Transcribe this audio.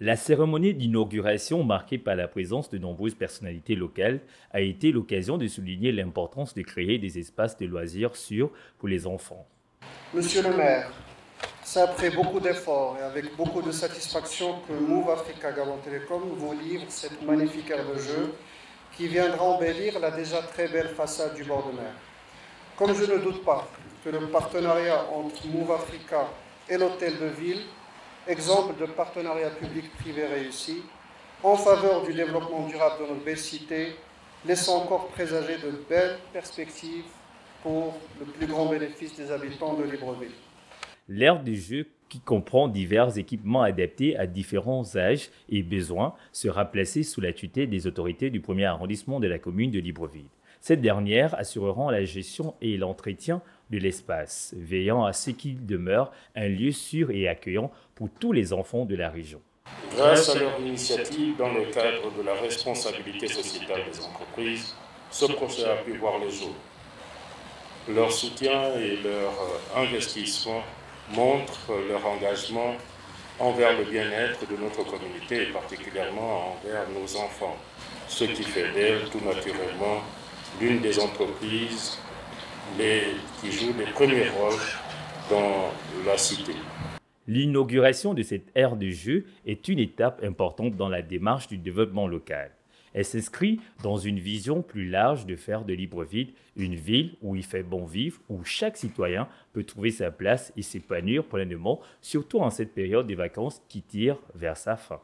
La cérémonie d'inauguration, marquée par la présence de nombreuses personnalités locales, a été l'occasion de souligner l'importance de créer des espaces de loisirs sûrs pour les enfants. Monsieur le maire, c'est après beaucoup d'efforts et avec beaucoup de satisfaction que Move Africa Gabon Télécom vous livre cette magnifique aire de jeu qui viendra embellir la déjà très belle façade du bord de mer. Comme je ne doute pas que le partenariat entre Move Africa et l'hôtel de ville exemple de partenariat public-privé réussi en faveur du développement durable de notre belle cité, laissant encore présager de belles perspectives pour le plus grand bénéfice des habitants de Libreville. L'aire du jeu, qui comprend divers équipements adaptés à différents âges et besoins, sera placée sous la tutelle des autorités du premier arrondissement de la commune de Libreville. Cette dernière assurera la gestion et l'entretien de l'espace, veillant à ce qu'il demeure un lieu sûr et accueillant pour tous les enfants de la région. Grâce à leur initiative dans le cadre de la responsabilité sociétale des entreprises, ce projet a pu voir le jour. Leur soutien et leur euh, investissement montrent leur engagement envers le bien-être de notre communauté et particulièrement envers nos enfants, ce qui fait d'elle tout naturellement l'une des entreprises qui jouent les premiers rôles dans la cité. L'inauguration de cette aire de jeu est une étape importante dans la démarche du développement local. Elle s'inscrit dans une vision plus large de faire de Libreville une ville où il fait bon vivre, où chaque citoyen peut trouver sa place et s'épanouir pleinement, surtout en cette période des vacances qui tire vers sa fin.